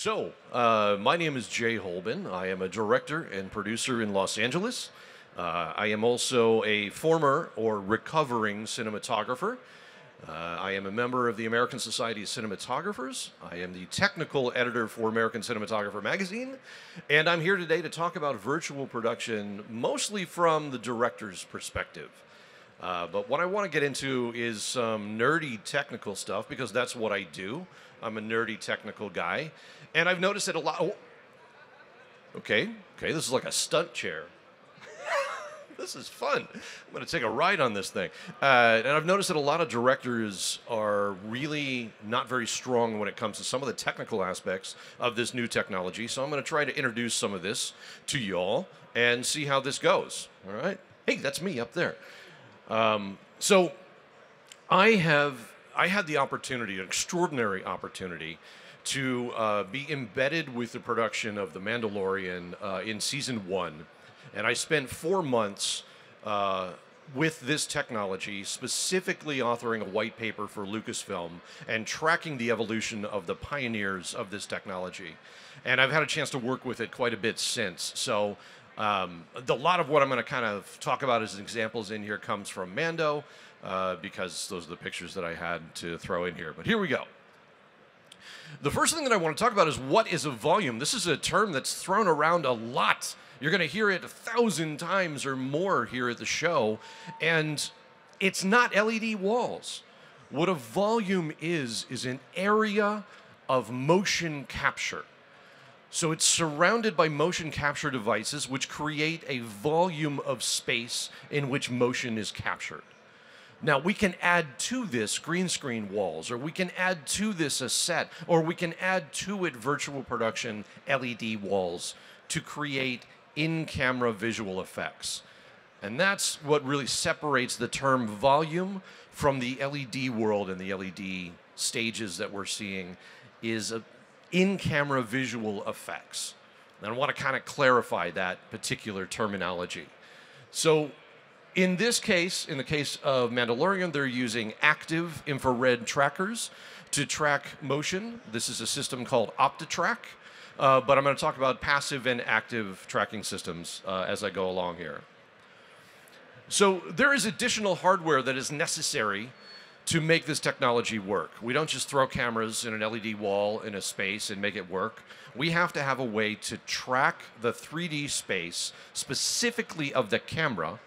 So, uh, my name is Jay Holben. I am a director and producer in Los Angeles. Uh, I am also a former or recovering cinematographer. Uh, I am a member of the American Society of Cinematographers. I am the technical editor for American Cinematographer magazine. And I'm here today to talk about virtual production, mostly from the director's perspective. Uh, but what I want to get into is some nerdy technical stuff because that's what I do. I'm a nerdy technical guy. And I've noticed that a lot. Oh, okay, okay, this is like a stunt chair. this is fun. I'm going to take a ride on this thing. Uh, and I've noticed that a lot of directors are really not very strong when it comes to some of the technical aspects of this new technology. So I'm going to try to introduce some of this to y'all and see how this goes. All right? Hey, that's me up there. Um, so I have I had the opportunity, an extraordinary opportunity, to uh, be embedded with the production of The Mandalorian uh, in season one, and I spent four months. Uh, with this technology, specifically authoring a white paper for Lucasfilm and tracking the evolution of the pioneers of this technology. And I've had a chance to work with it quite a bit since. So um, the, a lot of what I'm going to kind of talk about as examples in here comes from Mando, uh, because those are the pictures that I had to throw in here. But here we go. The first thing that I want to talk about is what is a volume. This is a term that's thrown around a lot. You're going to hear it a thousand times or more here at the show, and it's not LED walls. What a volume is, is an area of motion capture. So it's surrounded by motion capture devices which create a volume of space in which motion is captured. Now we can add to this green screen walls, or we can add to this a set, or we can add to it virtual production LED walls to create in-camera visual effects. And that's what really separates the term volume from the LED world and the LED stages that we're seeing is uh, in camera visual effects. And I want to kind of clarify that particular terminology. So, in this case, in the case of Mandalorian, they're using active infrared trackers to track motion. This is a system called OptiTrack. Uh, but I'm going to talk about passive and active tracking systems uh, as I go along here. So, there is additional hardware that is necessary to make this technology work. We don't just throw cameras in an LED wall in a space and make it work. We have to have a way to track the 3D space specifically of the camera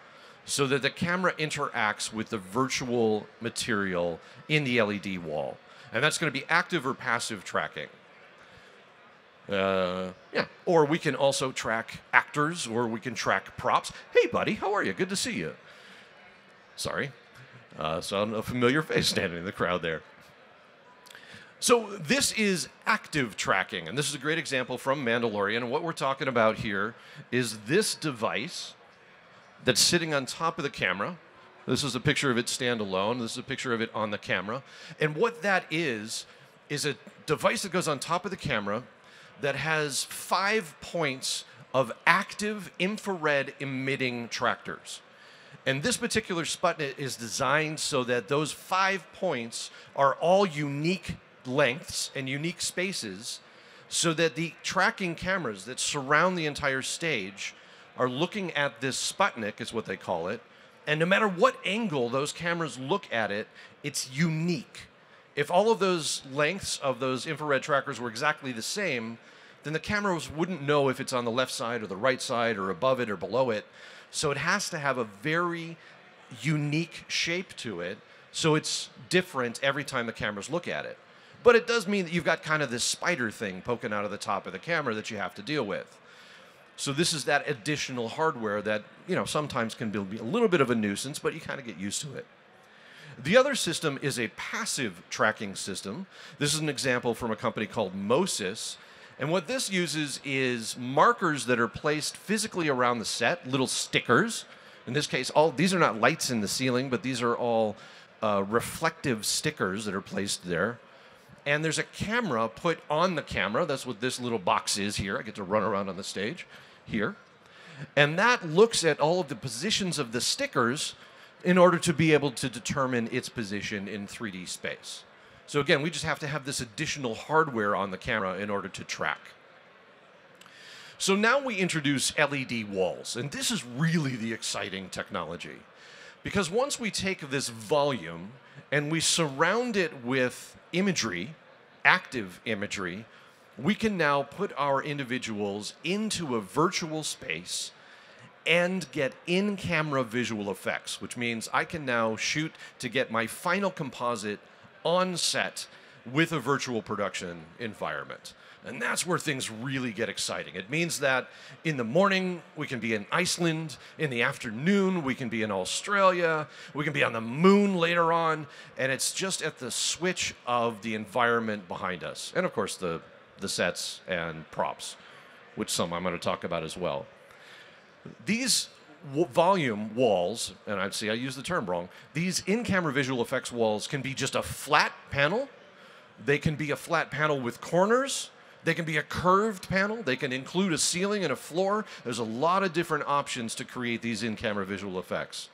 so that the camera interacts with the virtual material in the LED wall. And that's going to be active or passive tracking. Uh, yeah. Or we can also track actors or we can track props. Hey, buddy, how are you? Good to see you. Sorry, uh, saw a familiar face standing in the crowd there. So this is active tracking, and this is a great example from Mandalorian. And what we're talking about here is this device that's sitting on top of the camera. This is a picture of it standalone. This is a picture of it on the camera. And what that is, is a device that goes on top of the camera that has five points of active infrared emitting trackers. And this particular Sputnik is designed so that those five points are all unique lengths and unique spaces so that the tracking cameras that surround the entire stage are looking at this Sputnik, is what they call it. And no matter what angle those cameras look at it, it's unique. If all of those lengths of those infrared trackers were exactly the same, then the cameras wouldn't know if it's on the left side or the right side or above it or below it. So it has to have a very unique shape to it. So it's different every time the cameras look at it. But it does mean that you've got kind of this spider thing poking out of the top of the camera that you have to deal with. So this is that additional hardware that, you know, sometimes can be a little bit of a nuisance, but you kind of get used to it. The other system is a passive tracking system. This is an example from a company called Mo-Sys. and what this uses is markers that are placed physically around the set, little stickers. In this case, all these are not lights in the ceiling, but these are all uh, reflective stickers that are placed there. And there's a camera put on the camera. That's what this little box is here. I get to run around on the stage here. And that looks at all of the positions of the stickers in order to be able to determine its position in 3D space. So again, we just have to have this additional hardware on the camera in order to track. So now we introduce LED walls, and this is really the exciting technology. Because once we take this volume and we surround it with imagery, active imagery, we can now put our individuals into a virtual space and get in camera visual effects, which means I can now shoot to get my final composite on set with a virtual production environment. And that's where things really get exciting. It means that in the morning, we can be in Iceland. In the afternoon, we can be in Australia. We can be on the moon later on. And it's just at the switch of the environment behind us. And of course, the, the sets and props, which some I'm going to talk about as well. These volume walls, and I'd say I use the term wrong, these in camera visual effects walls can be just a flat panel. They can be a flat panel with corners they can be a curved panel. They can include a ceiling and a floor. There's a lot of different options to create these in-camera visual effects.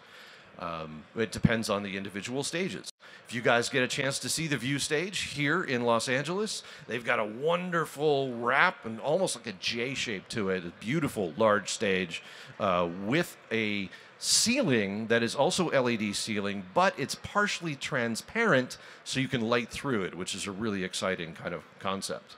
Um, it depends on the individual stages. If you guys get a chance to see the view stage here in Los Angeles, they've got a wonderful wrap and almost like a J shape to it, a beautiful large stage uh, with a ceiling that is also LED ceiling, but it's partially transparent so you can light through it, which is a really exciting kind of concept.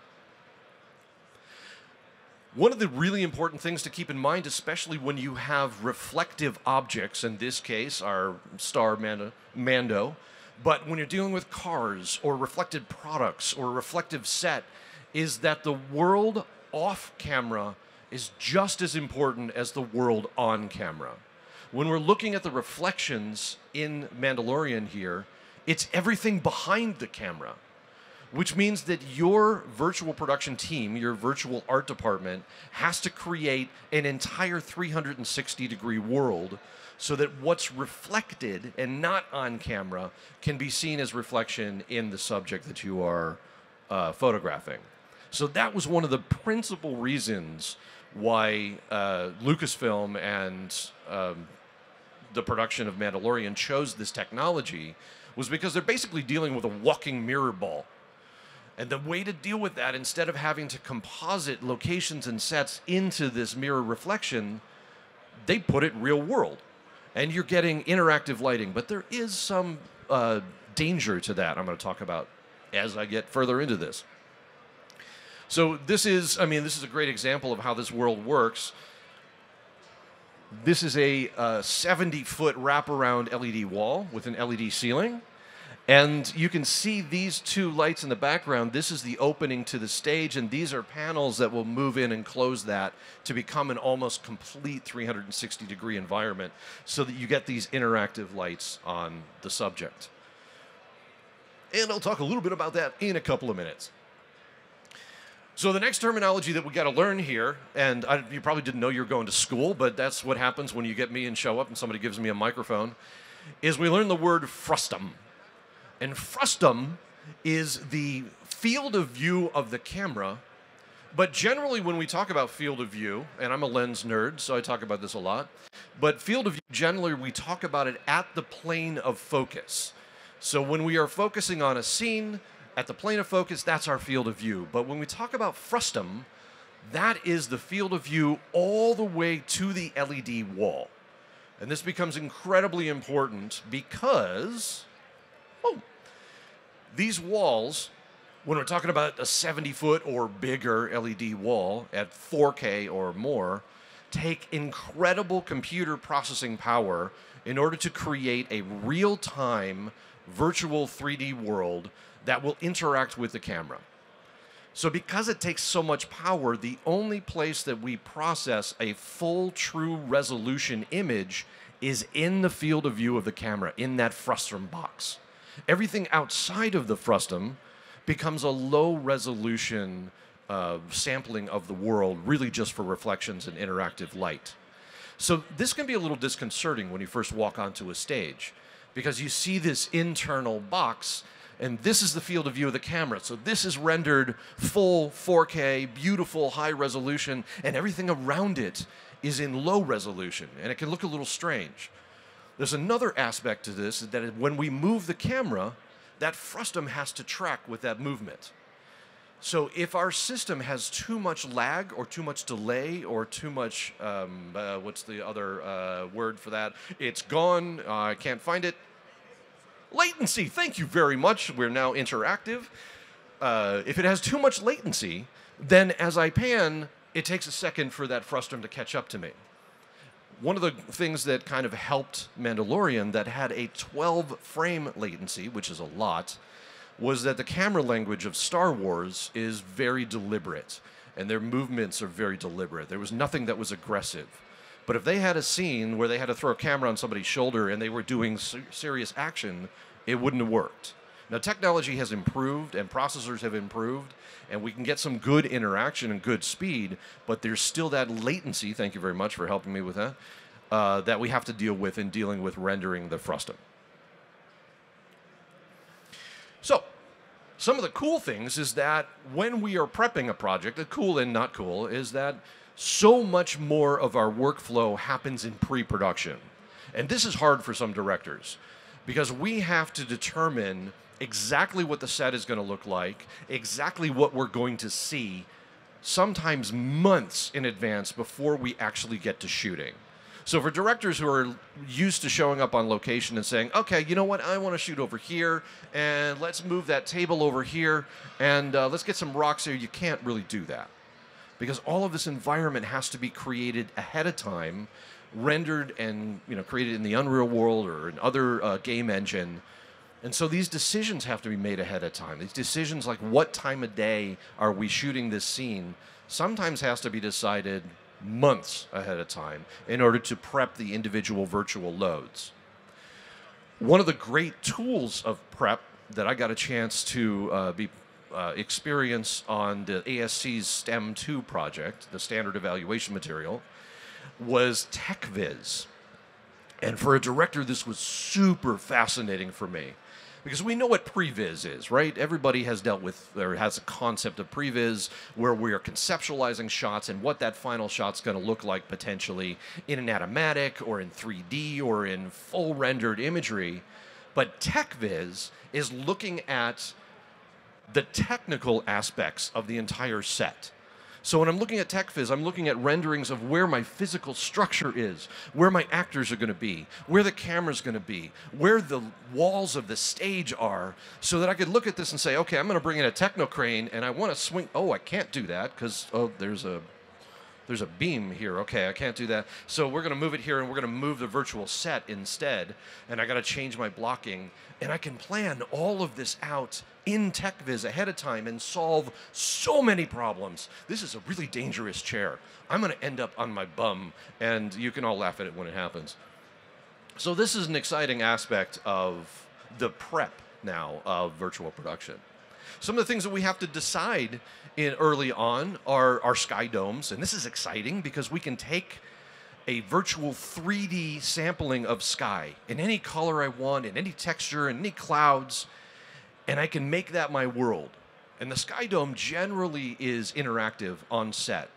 One of the really important things to keep in mind, especially when you have reflective objects, in this case, our star Mando, Mando, but when you're dealing with cars or reflected products or reflective set, is that the world off camera is just as important as the world on camera. When we're looking at the reflections in Mandalorian here, it's everything behind the camera which means that your virtual production team, your virtual art department, has to create an entire 360 degree world so that what's reflected and not on camera can be seen as reflection in the subject that you are uh, photographing. So that was one of the principal reasons why uh, Lucasfilm and um, the production of Mandalorian chose this technology was because they're basically dealing with a walking mirror ball and the way to deal with that, instead of having to composite locations and sets into this mirror reflection, they put it real world. And you're getting interactive lighting, but there is some uh, danger to that I'm going to talk about as I get further into this. So, this is, I mean, this is a great example of how this world works. This is a uh, 70 foot wraparound LED wall with an LED ceiling. And you can see these two lights in the background. This is the opening to the stage, and these are panels that will move in and close that to become an almost complete 360 degree environment so that you get these interactive lights on the subject. And I'll talk a little bit about that in a couple of minutes. So the next terminology that we got to learn here, and I, you probably didn't know you were going to school, but that's what happens when you get me and show up and somebody gives me a microphone, is we learn the word frustum. And frustum is the field of view of the camera. But generally, when we talk about field of view, and I'm a lens nerd, so I talk about this a lot, but field of view, generally, we talk about it at the plane of focus. So when we are focusing on a scene at the plane of focus, that's our field of view. But when we talk about frustum, that is the field of view all the way to the LED wall. And this becomes incredibly important because, these walls, when we're talking about a 70 foot or bigger LED wall at 4K or more, take incredible computer processing power in order to create a real time virtual 3D world that will interact with the camera. So, because it takes so much power, the only place that we process a full true resolution image is in the field of view of the camera, in that frustum box. Everything outside of the frustum becomes a low resolution uh, sampling of the world, really just for reflections and interactive light. So this can be a little disconcerting when you first walk onto a stage because you see this internal box and this is the field of view of the camera. So this is rendered full 4K, beautiful, high resolution, and everything around it is in low resolution, and it can look a little strange. There's another aspect to this that when we move the camera, that frustum has to track with that movement. So if our system has too much lag or too much delay or too much, um, uh, what's the other uh, word for that? It's gone. Uh, I can't find it. Latency. Thank you very much. We're now interactive. Uh, if it has too much latency, then as I pan, it takes a second for that frustum to catch up to me. One of the things that kind of helped Mandalorian that had a 12 frame latency, which is a lot, was that the camera language of Star Wars is very deliberate and their movements are very deliberate. There was nothing that was aggressive. But if they had a scene where they had to throw a camera on somebody's shoulder and they were doing serious action, it wouldn't have worked. Now, technology has improved and processors have improved, and we can get some good interaction and good speed, but there's still that latency. Thank you very much for helping me with that. Uh, that we have to deal with in dealing with rendering the frustum. So, some of the cool things is that when we are prepping a project, the cool and not cool, is that so much more of our workflow happens in pre production. And this is hard for some directors because we have to determine exactly what the set is going to look like, exactly what we're going to see, sometimes months in advance before we actually get to shooting. So for directors who are used to showing up on location and saying, "Okay, you know what? I want to shoot over here, and let's move that table over here, and uh, let's get some rocks here," you can't really do that because all of this environment has to be created ahead of time, rendered and you know created in the Unreal World or in other uh, game engine. And so these decisions have to be made ahead of time. These decisions, like what time of day are we shooting this scene, sometimes has to be decided months ahead of time in order to prep the individual virtual loads. One of the great tools of prep that I got a chance to uh, be uh, experience on the ASC's STEM 2 project, the standard evaluation material, was TechViz. And for a director, this was super fascinating for me because we know what previs is, right? Everybody has dealt with or has a concept of previs where we are conceptualizing shots and what that final shot's going to look like potentially in an animatic or in 3D or in full rendered imagery. But TechViz is looking at the technical aspects of the entire set. So when I'm looking at TechViz, I'm looking at renderings of where my physical structure is, where my actors are going to be, where the camera's going to be, where the walls of the stage are, so that I could look at this and say, okay, I'm going to bring in a techno crane and I want to swing. Oh, I can't do that because oh, there's a there's a beam here. Okay, I can't do that. So we're going to move it here and we're going to move the virtual set instead. And I got to change my blocking. And I can plan all of this out in TechViz ahead of time and solve so many problems. This is a really dangerous chair. I'm going to end up on my bum, and you can all laugh at it when it happens. So, this is an exciting aspect of the prep now of virtual production. Some of the things that we have to decide in early on are our sky domes, and this is exciting because we can take a virtual 3D sampling of sky in any color I want, in any texture, in any clouds, and I can make that my world. And the Sky Dome generally is interactive on set.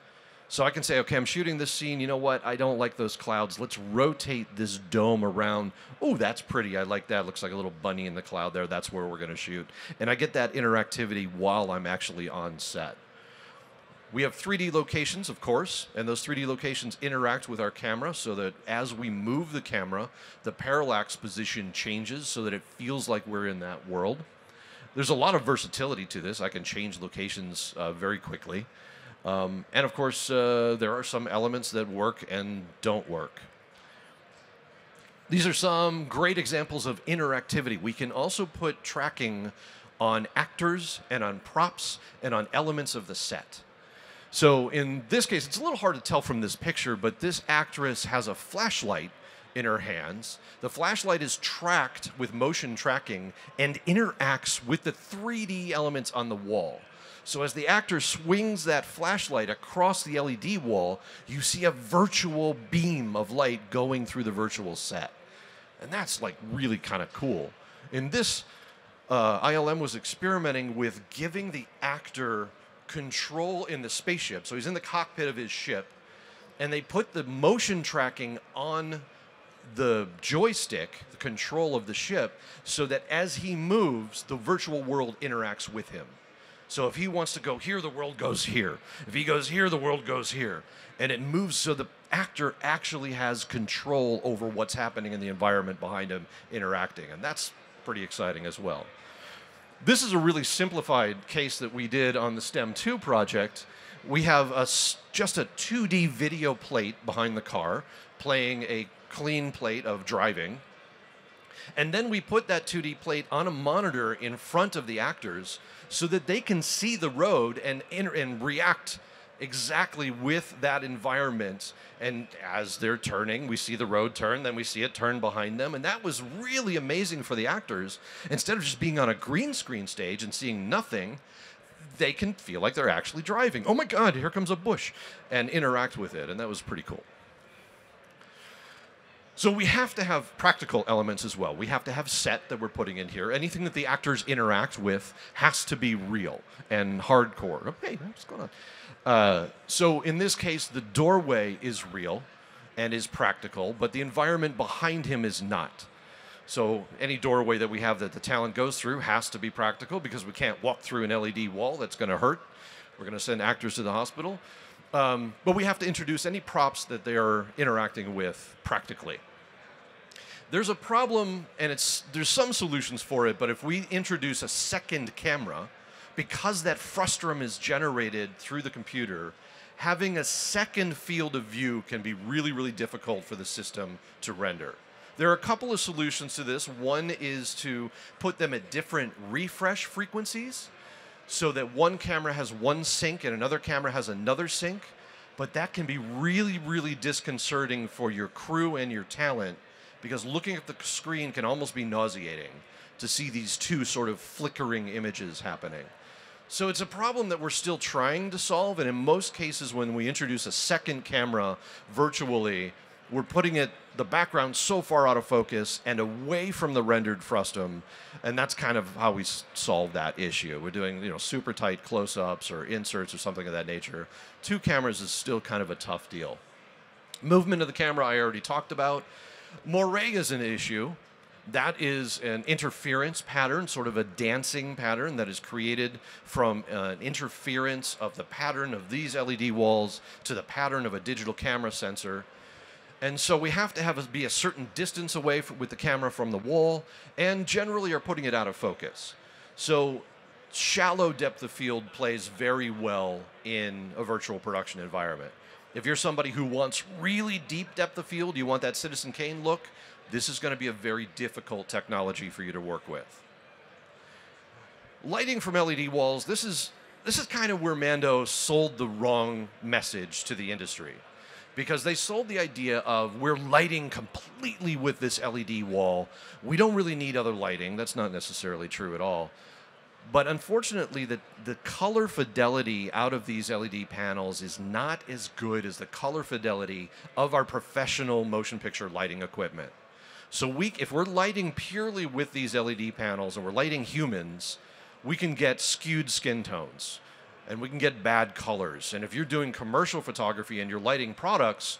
So I can say, okay, I'm shooting this scene. You know what? I don't like those clouds. Let's rotate this dome around. Oh, that's pretty. I like that. Looks like a little bunny in the cloud there. That's where we're going to shoot. And I get that interactivity while I'm actually on set. We have 3D locations, of course, and those 3D locations interact with our camera so that as we move the camera, the parallax position changes so that it feels like we're in that world. There's a lot of versatility to this. I can change locations uh, very quickly. Um, and of course, uh, there are some elements that work and don't work. These are some great examples of interactivity. We can also put tracking on actors and on props and on elements of the set. So in this case, it's a little hard to tell from this picture, but this actress has a flashlight in her hands. The flashlight is tracked with motion tracking and interacts with the 3D elements on the wall. So as the actor swings that flashlight across the LED wall, you see a virtual beam of light going through the virtual set. And that's like really kind of cool. In this, uh, ILM was experimenting with giving the actor control in the spaceship. So he's in the cockpit of his ship, and they put the motion tracking on the joystick, the control of the ship, so that as he moves, the virtual world interacts with him. So if he wants to go here, the world goes here. If he goes here, the world goes here. And it moves so the actor actually has control over what's happening in the environment behind him interacting. And that's pretty exciting as well. This is a really simplified case that we did on the STEM 2 project. We have a, just a 2D video plate behind the car playing a clean plate of driving. And then we put that 2D plate on a monitor in front of the actors so that they can see the road and, and react exactly with that environment. And as they're turning, we see the road turn, then we see it turn behind them. And that was really amazing for the actors. Instead of just being on a green screen stage and seeing nothing, they can feel like they're actually driving. Oh my God, here comes a bush, and interact with it. And that was pretty cool. So we have to have practical elements as well. We have to have set that we're putting in here. Anything that the actors interact with has to be real and hardcore. Okay, what's going on? Uh, so in this case, the doorway is real and is practical, but the environment behind him is not. So any doorway that we have that the talent goes through has to be practical because we can't walk through an LED wall that's going to hurt. We're going to send actors to the hospital. Um, but we have to introduce any props that they are interacting with practically. There's a problem, and it's there's some solutions for it, but if we introduce a second camera, because that frustum is generated through the computer, having a second field of view can be really, really difficult for the system to render. There are a couple of solutions to this. One is to put them at different refresh frequencies so that one camera has one sync and another camera has another sync. But that can be really, really disconcerting for your crew and your talent because looking at the screen can almost be nauseating to see these two sort of flickering images happening. So it's a problem that we're still trying to solve, and in most cases, when we introduce a second camera virtually, we're putting it the background so far out of focus and away from the rendered frustum, and that's kind of how we solve that issue. We're doing you know super tight close-ups or inserts or something of that nature. Two cameras is still kind of a tough deal. Movement of the camera I already talked about. Moiré is an issue. That is an interference pattern, sort of a dancing pattern that is created from uh, an interference of the pattern of these LED walls to the pattern of a digital camera sensor and so we have to have a, be a certain distance away from, with the camera from the wall and generally are putting it out of focus. So shallow depth of field plays very well in a virtual production environment. If you're somebody who wants really deep depth of field, you want that Citizen Kane look, this is going to be a very difficult technology for you to work with. Lighting from LED walls, this is this is kind of where Mando sold the wrong message to the industry because they sold the idea of we're lighting completely with this LED wall. We don't really need other lighting. That's not necessarily true at all. But unfortunately, the, the color fidelity out of these LED panels is not as good as the color fidelity of our professional motion picture lighting equipment. So we, if we're lighting purely with these LED panels and we're lighting humans, we can get skewed skin tones and we can get bad colors. And if you're doing commercial photography and you're lighting products,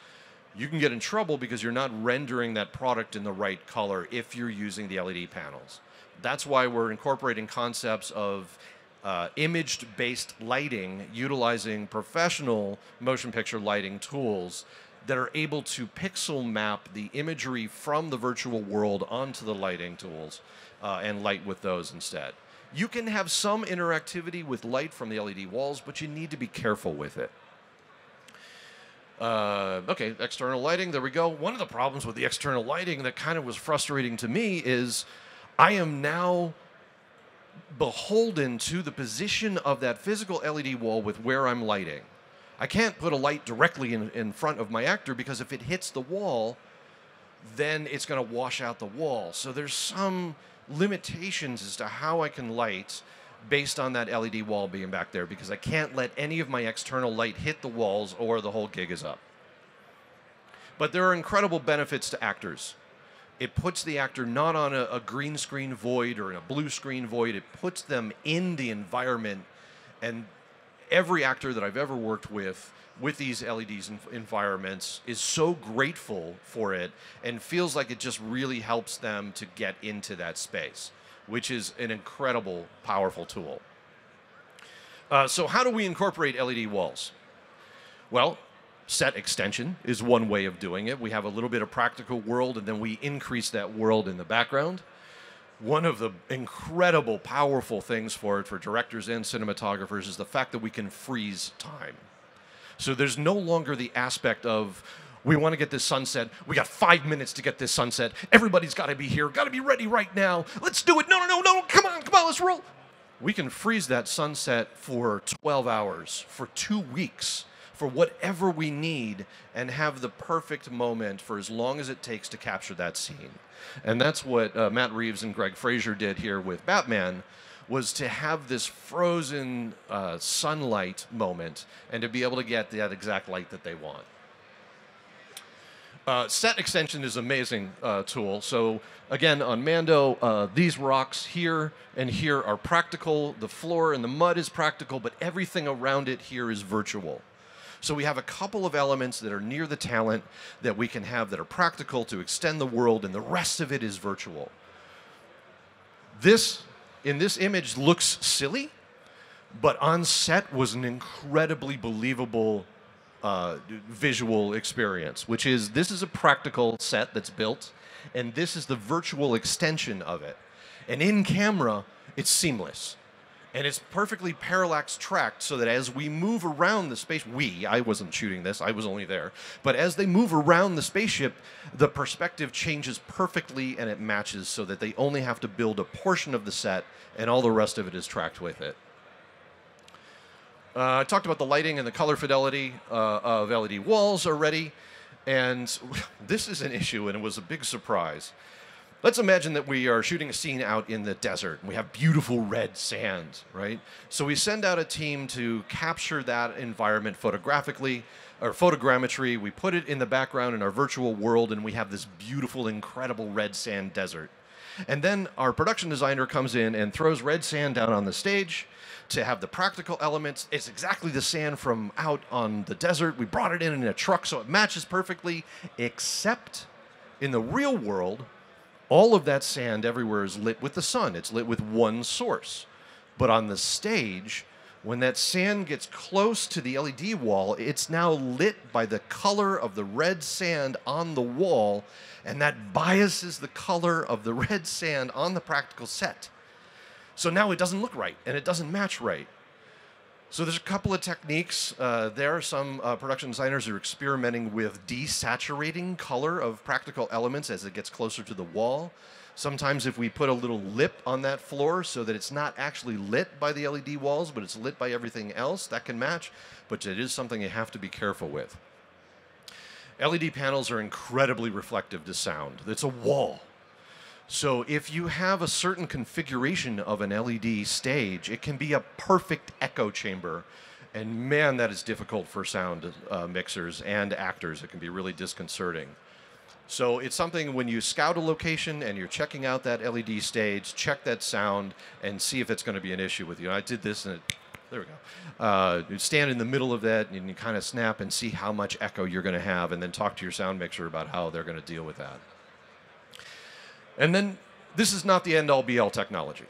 you can get in trouble because you're not rendering that product in the right color if you're using the LED panels. That's why we're incorporating concepts of uh, image based lighting utilizing professional motion picture lighting tools that are able to pixel map the imagery from the virtual world onto the lighting tools uh, and light with those instead. You can have some interactivity with light from the LED walls, but you need to be careful with it. Uh, okay, external lighting, there we go. One of the problems with the external lighting that kind of was frustrating to me is I am now beholden to the position of that physical LED wall with where I'm lighting. I can't put a light directly in, in front of my actor because if it hits the wall, then it's going to wash out the wall. So there's some limitations as to how I can light based on that LED wall being back there because I can't let any of my external light hit the walls or the whole gig is up. But there are incredible benefits to actors. It puts the actor not on a, a green screen void or in a blue screen void. It puts them in the environment and every actor that I've ever worked with with these LEDs environments is so grateful for it and feels like it just really helps them to get into that space, which is an incredible, powerful tool. Uh, so, how do we incorporate LED walls? Well, set extension is one way of doing it. We have a little bit of practical world and then we increase that world in the background. One of the incredible, powerful things for it, for directors and cinematographers, is the fact that we can freeze time. So there's no longer the aspect of, we want to get this sunset. We got five minutes to get this sunset. Everybody's got to be here. Got to be ready right now. Let's do it. No, no, no, no. Come on, come on. Let's roll. We can freeze that sunset for 12 hours, for two weeks, for whatever we need, and have the perfect moment for as long as it takes to capture that scene. And that's what uh, Matt Reeves and Greig Fraser did here with Batman was to have this frozen uh, sunlight moment and to be able to get that exact light that they want. Uh, set extension is an amazing uh, tool. So again, on Mando, uh, these rocks here and here are practical. The floor and the mud is practical, but everything around it here is virtual. So we have a couple of elements that are near the talent that we can have that are practical to extend the world, and the rest of it is virtual. This in this image looks silly, but on set was an incredibly believable uh, visual experience, which is this is a practical set that's built, and this is the virtual extension of it. And in camera, it's seamless and it's perfectly parallax tracked so that as we move around the space we i wasn't shooting this i was only there but as they move around the spaceship the perspective changes perfectly and it matches so that they only have to build a portion of the set and all the rest of it is tracked with it. Uh, i talked about the lighting and the color fidelity uh, of led walls already and this is an issue and it was a big surprise Let's imagine that we are shooting a scene out in the desert. and We have beautiful red sand, right? So we send out a team to capture that environment photographically or photogrammetry. We put it in the background in our virtual world, and we have this beautiful, incredible red sand desert. And then our production designer comes in and throws red sand down on the stage to have the practical elements. It's exactly the sand from out on the desert. We brought it in in a truck so it matches perfectly, except in the real world, all of that sand everywhere is lit with the sun. It's lit with one source. But on the stage, when that sand gets close to the LED wall, it's now lit by the color of the red sand on the wall, and that biases the color of the red sand on the practical set. So now it doesn't look right and it doesn't match right. So there's a couple of techniques. Uh, there are some uh, production designers who are experimenting with desaturating color of practical elements as it gets closer to the wall. Sometimes if we put a little lip on that floor so that it's not actually lit by the LED walls, but it's lit by everything else, that can match. But it is something you have to be careful with. LED panels are incredibly reflective to sound. It's a wall. So if you have a certain configuration of an LED stage, it can be a perfect echo chamber. And man, that is difficult for sound uh, mixers and actors. It can be really disconcerting. So it's something when you scout a location and you're checking out that LED stage, check that sound and see if it's going to be an issue with you. I did this and it, there we go. Uh, stand in the middle of that and you kind of snap and see how much echo you're going to have and then talk to your sound mixer about how they're going to deal with that. And then this is not the end all be all technology.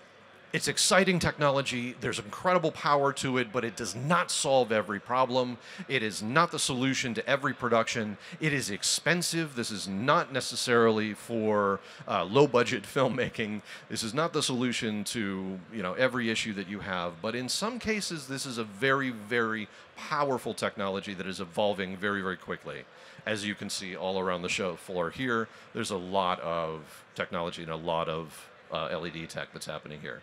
It's exciting technology. There's incredible power to it, but it does not solve every problem. It is not the solution to every production. It is expensive. This is not necessarily for uh, low budget filmmaking. This is not the solution to you know every issue that you have. But in some cases, this is a very, very powerful technology that is evolving very, very quickly. As you can see all around the show floor here, there's a lot of technology and a lot of uh, LED tech that's happening here.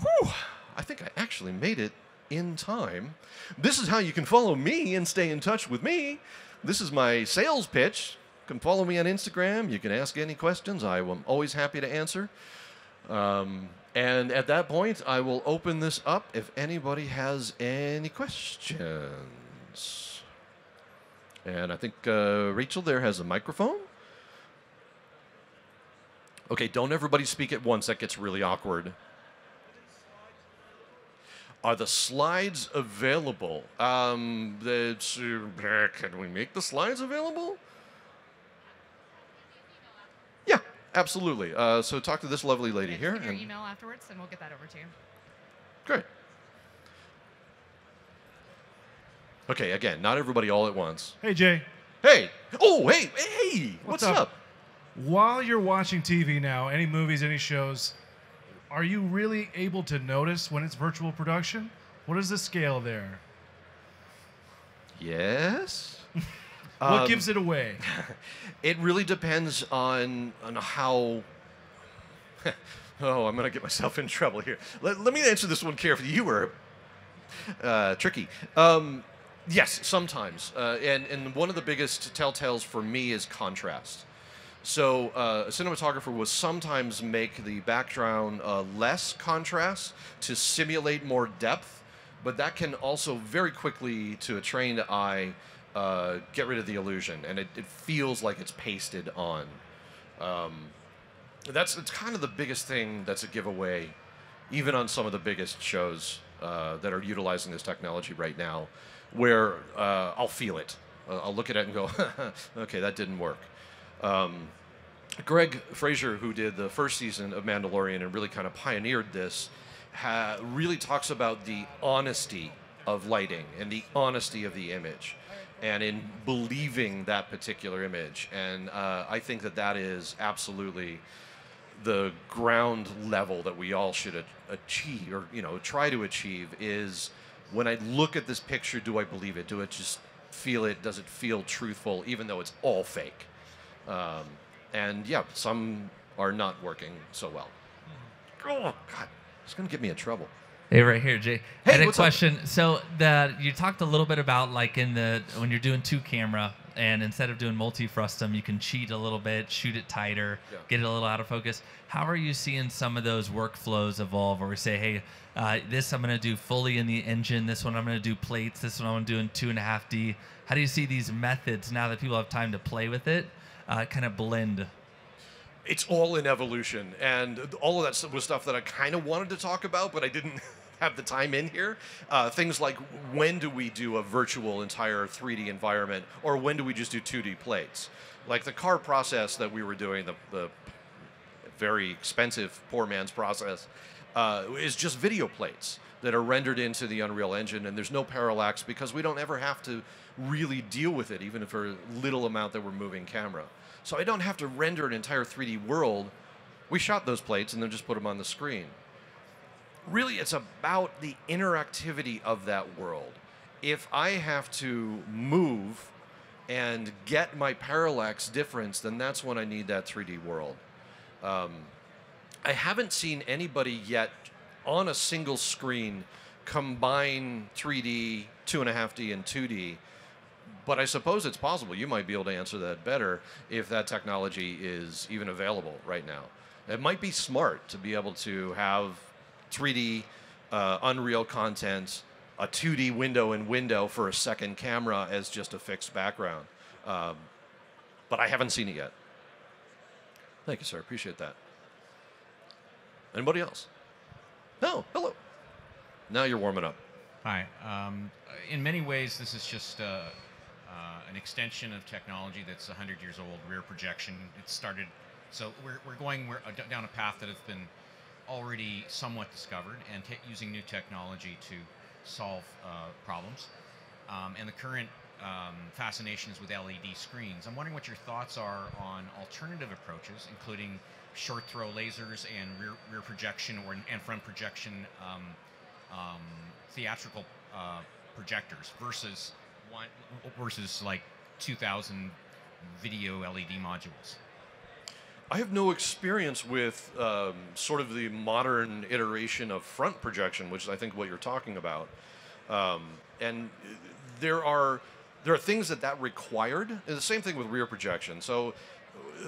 Whew, I think I actually made it in time. This is how you can follow me and stay in touch with me. This is my sales pitch. You can follow me on Instagram. You can ask any questions. I am always happy to answer. Um, and at that point, I will open this up if anybody has any questions. And I think uh, Rachel there has a microphone. Okay, don't everybody speak at once. That gets really awkward. Are the slides available? Um, that's, uh, can we make the slides available? Yeah, absolutely. Uh, so talk to this lovely lady Just here. give and- your email afterwards, and we'll get that over to you. Great. Okay, again, not everybody all at once. Hey Jay, Hey! Oh, hey, hey! What's, What's up? up? while you're watching TV now, any movies, any shows, are you really able to notice when it's virtual production? What is the scale there? Yes. What Um, gives it away? It really depends on on how. oh, I'm gonna get myself in trouble here. Let, let me answer this one carefully. You were uh, tricky. Um, yes, sometimes, uh, and and one of the biggest telltales for me is contrast. So uh, a cinematographer will sometimes make the background uh, less contrast to simulate more depth, but that can also very quickly, to a trained eye, uh, get rid of the illusion, and it, it feels like it's pasted on. Um, that's it's kind of the biggest thing that's a giveaway, even on some of the biggest shows uh, that are utilizing this technology right now, where uh, I'll feel it. Uh, I'll look at it and go, okay, that didn't work. Um, Greig Fraser, who did the first season of Mandalorian and really kind of pioneered this, ha- really talks about the honesty of lighting and the honesty of the image, and in believing that particular image. And uh, I think that that is absolutely the ground level that we all should achieve or you know try to achieve is when I look at this picture, do I believe it? Do I just feel it? Does it feel truthful, even though it's all fake? Um, and yeah, some are not working so well. Oh God, it's gonna get me in trouble. Hey, right here, Jay. Hey, I had a what's up? question. So that you talked a little bit about like in the when you're doing two camera, and instead of doing multi-frustum, you can cheat a little bit, shoot it tighter, Yeah. get it a little out of focus. How are you seeing some of those workflows evolve? Where we say, hey, uh, this I'm going to do fully in the engine. This one I'm going to do plates. This one I'm going to do in two and a half D. How do you see these methods now that people have time to play with it, uh, kind of blend? it's all in evolution and all of that was stuff that i kind of wanted to talk about but i didn't have the time in here. Uh, things like when do we do a virtual entire 3d environment or when do we just do 2d plates? Like the car process that we were doing the, the very expensive poor man's process uh, is just video plates that are rendered into the unreal engine and there's no parallax because we don't ever have to really deal with it even for a little amount that we're moving camera. So i don't have to render an entire 3d world. We shot those plates and then just put them on the screen. Really it's about the interactivity of that world. If i have to move and get my parallax difference then that's when i need that 3d world. Um, I haven't seen anybody yet on a single screen combine 3D, 2.5D, and 2D. But I suppose it's possible. You might be able to answer that better if that technology is even available right now. It might be smart to be able to have 3D uh, Unreal content, a 2D window in window for a second camera as just a fixed background. Um, but I haven't seen it yet. Thank you, sir. Appreciate that. Anybody else? No. Hello. Now you're warming up. Hi. Um, in many ways, this is just uh, uh, an extension of technology that's 100 years old, rear projection. It started, so we're, we're going we're, uh, down a path that has been already somewhat discovered and using new technology to solve uh, problems. Um, and the current um, fascination is with LED screens. I'm wondering what your thoughts are on alternative approaches, including short throw lasers and rear, rear projection or and front projection um, um, theatrical uh, projectors versus one versus like 2,000 video LED modules. I have no experience with um, sort of the modern iteration of front projection, which is I think what you're talking about. Um, and there are there are things that that required. And the same thing with rear projection. So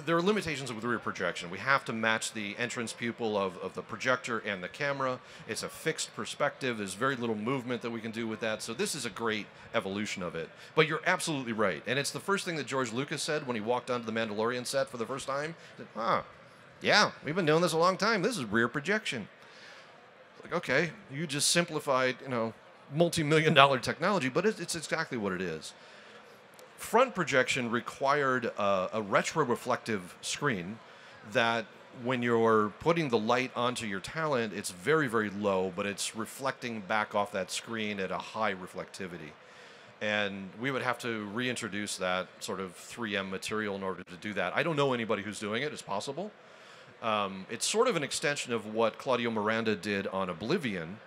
there are limitations with rear projection. We have to match the entrance pupil of, of the projector and the camera. It's a fixed perspective. There's very little movement that we can do with that. So this is a great evolution of it. But you're absolutely right. And it's the first thing that George Lucas said when he walked onto the Mandalorian set for the first time. That, huh, yeah, we've been doing this a long time. This is rear projection. Like, okay, you just simplified, you know, multi-million dollar technology, but it's, exactly what it is. Front projection required a, a retroreflective screen that when you're putting the light onto your talent, it's very, very low, but it's reflecting back off that screen at a high reflectivity. And we would have to reintroduce that sort of 3M material in order to do that. I don't know anybody who's doing it. It's possible. Um, it's sort of an extension of what Claudio Miranda did on Oblivion,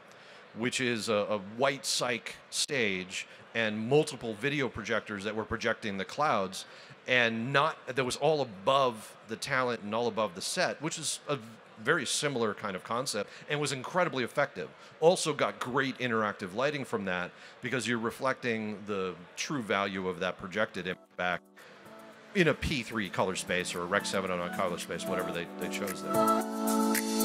which is a, a white cyc stage and multiple video projectors that were projecting the clouds and not that was all above the talent and all above the set which is a very similar kind of concept and was incredibly effective also got great interactive lighting from that because you're reflecting the true value of that projected back in a P3 color space or a Rec 709 color space, whatever they, they chose there.